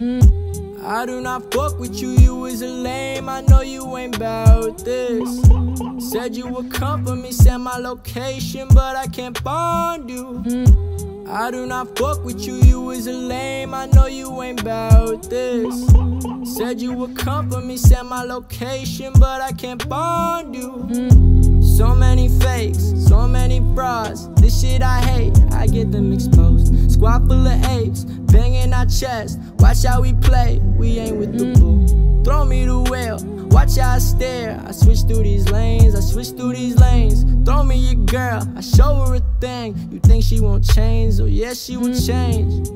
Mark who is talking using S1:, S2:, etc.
S1: I do not fuck with you, you is a lame. I know you ain't bout this. Said you would come for me, send my location, but I can't find you. I do not fuck with you, you is a lame. I know you ain't bout this. Said you would come for me, send my location, but I can't find you. So many fakes, so many frauds. This shit I hate, I get them exposed. Squad full of apes, chest. Watch how we play, we ain't with the bull. Throw me the whale, watch how I stare. I switch through these lanes, I switch through these lanes. Throw me your girl, I show her a thing. You think she won't change? Oh, yes, she will change.